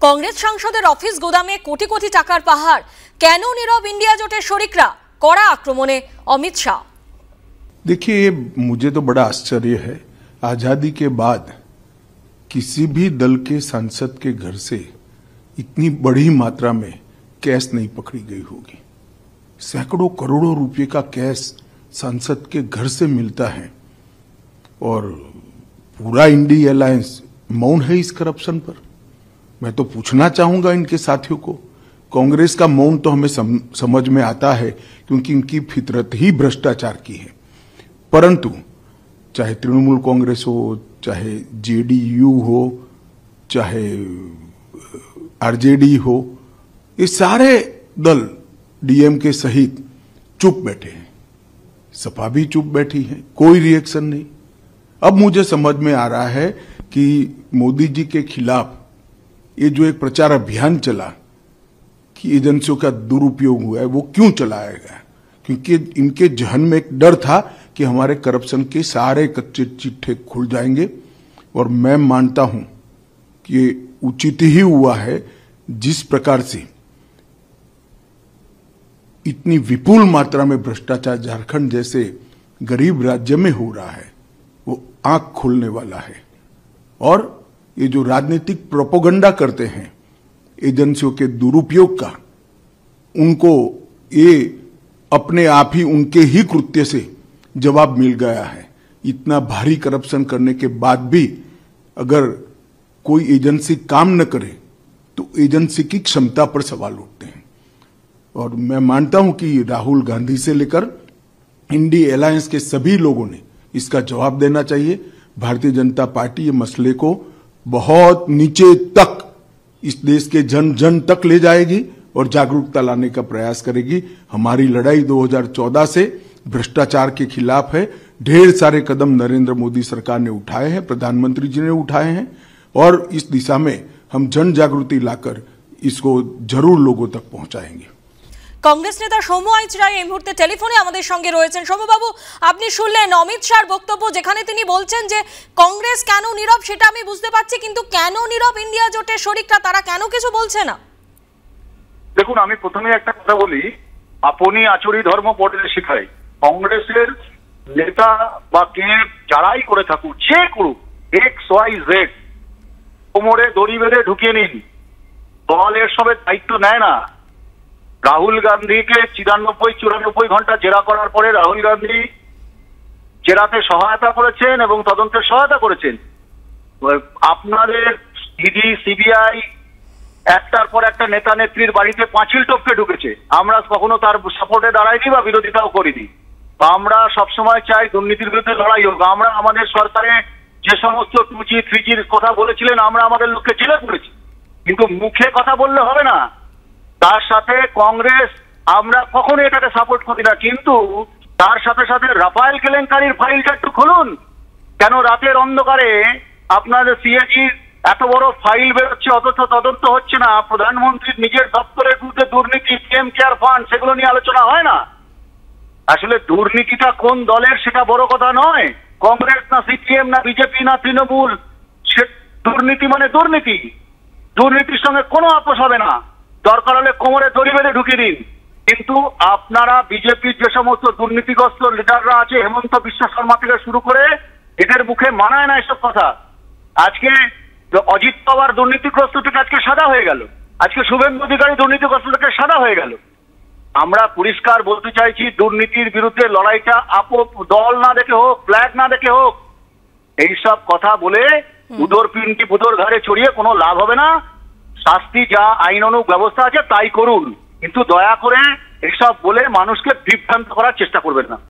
কংগ্রেস সাংসদের অফিস গোদামে কোটি কোটি টাকার পাহাড় কেন নীরব ইন্ডিয়া জোটের শরিকরা কড়া আক্রমণে অমিত শাহ देखिए ये मुझे तो बड़ा आश्चर्य है आजादी के बाद किसी भी दल के सांसद के घर से इतनी बड़ी मात्रा में कैश नहीं पकड़ी गई होगी सैकड़ों करोड़ों रुपए का कैश सांसद के घर से मिलता है और पूरा इंडी अलायंस मौन है इस करप्शन पर मैं तो पूछना चाहूँगा इनके साथियों को। कांग्रेस का मौन तो हमें सम, समझ में आता है क्योंकि इनकी फितरत ही भ्रष्टाचार की है। परंतु चाहे तृणमूल कांग्रेस हो चाहे जेडीयू हो चाहे आरजेडी हो ये सारे दल डीएम के सहित चुप बैठे हैं। सपा भी चुप बैठी है कोई रिएक्शन नहीं। अब मुझे समझ में आ रहा है कि मोदी जी के खिलाफ ये जो एक प्रचार अभियान चला कि एजेंसियों का दुरुपयोग हुआ है, वो क्यों चलाया गया? क्योंकि इनके जहन में एक डर था कि हमारे करप्शन के सारे कच्चे चिट्ठे खुल जाएँगे। और मैं मानता हूँ कि उचित ही हुआ है जिस प्रकार से इतनी विपुल मात्रा में भ्रष्टाचार झारखंड जैसे गरीब राज्य में हो रहा है, वो आँख खोलने वाला है। और ये जो राजनीतिक प्रोपोगंडा करते हैं, एजेंसियों के दुरुपयोग का, उनको ये अपने आप ही उनके ही कृत्य से जवाब मिल गया है। इतना भारी करप्शन करने के बाद भी अगर कोई एजेंसी काम न करे तो एजेंसी की क्षमता पर सवाल उठते हैं। और मैं मानता हूँ कि राहुल गांधी से लेकर इंडी अलायंस के सभी लोगों ने इसका जवाब देना चाहिए। भारतीय जनता पार्टी ये मसले को बहुत नीचे तक इस देश के जन जन तक ले जाएगी और जागरूकता लाने का प्रयास करेगी। हमारी लड़ाई 2014 से भ्रष्टाचार के खिलाफ है। ढेर सारे कदम नरेंद्र मोदी सरकार ने उठाए हैं, प्रधानमंत्री जी ने उठाए हैं और इस दिशा में हम जन जागृति लाकर इसको ज़रूर लोगों तक पहुंचाएँगे। কংগ্রেস নেতা সৌম্য আইচ রায় এই মুহূর্তে টেলিফোনে আমাদের সঙ্গে রয়েছেন। সৌম্যবাবু, আপনি শুনলেন অমিত শাহর বক্তব্য, যেখানে তিনি বলছেন যে কংগ্রেস কেন নীরব সেটা আমি বুঝতে পারছি, কিন্তু কেন নীরব ইন্ডিয়া জোটের শরিকরা, তারা কেন কিছু বলছে না? দেখুন, আমি প্রথমে একটা কথা বলি, আপনি আচরি ধর্ম পড়ে শিখাই। কংগ্রেসের নেতা বা কে যারাই করে থাকুক, যে করুক এক্স ওয়াই জেড কোমরে দড়ি বেঁধে ঢুকিয়ে নিন। দল এর সবের দায়িত্ব নেয় না। রাহুল গান্ধীকে চিরানব্বই, চুরানব্বই ঘণ্টা জেরা করার পরে রাহুল গান্ধী জেরাতে সহায়তা করেছেন এবং তদন্তে সহায়তা করেছেন। আপনাদের ইডি সিবিআই একটার পর একটা নেতা নেত্রীর বাড়িতে পাঁচিল টপকে ঢুকেছে। আমরা কখনো তার সাপোর্টে দাঁড়াইনি বা বিরোধিতাও করিনি। আমরা সবসময় চাই দুর্নীতির বিরুদ্ধে লড়াই হোক। আমরা আমাদের সরকারে যে সমস্ত টু জি, থ্রি জির কথা বলেছিলেন, আমরা আমাদের লোককে জেলে করেছি। কিন্তু মুখে কথা বললে হবে না। তার সাথে কংগ্রেস, আমরা কখনো এটাকে সাপোর্ট করি না, কিন্তু তার সাথে সাথে রাফায়েল কেলেঙ্কারির ফাইলটা একটু খুলুন। কেন রাতের অন্ধকারে আপনাদের সিএজির এত বড় ফাইল বেরোচ্ছে, অথচ তদন্ত হচ্ছে না, প্রধানমন্ত্রীর নিজের দপ্তরের বিরুদ্ধে দুর্নীতি পিএম কেয়ার ফান্ড সেগুলো নিয়ে আলোচনা হয় না? আসলে দুর্নীতিটা কোন দলের সেটা বড় কথা নয়। কংগ্রেস না সিপিএম না বিজেপি না তৃণমূল, সে দুর্নীতি মানে দুর্নীতি। দুর্নীতির সঙ্গে কোনো আপোষ হবে না। দরকার হলে কোমরে দড়ি বেঁধে ঢুকিয়ে দিন। কিন্তু আপনারা বিজেপির যে সমস্ত দুর্নীতিগ্রস্ত লিডাররা আছে হেমন্ত বিশ্ব শর্মা থেকে শুরু করে এদের মুখে মানায় না এসব কথা। আজকে অজিত পাওয়ার দুর্নীতিগ্রস্ত থেকে আজকে সাদা হয়ে গেল। আজকে শুভেন্দু অধিকারী দুর্নীতিগ্রস্ত থেকে সাদা হয়ে গেল। আমরা পরিষ্কার বলতে চাইছি দুর্নীতির বিরুদ্ধে লড়াইটা আপ দল না দেখে হোক ফ্ল্যাগ না দেখে হোক এইসব কথা বলে উদর পিন্ডি বুদর ঘাড়ে ছড়িয়ে কোনো লাভ হবে না। শাস্তি যা আইন অনুক ব্যবস্থা আছে তাই করুন। কিন্তু দয়া করে এসব বলে মানুষকে বিভ্রান্ত করার চেষ্টা করবেন না।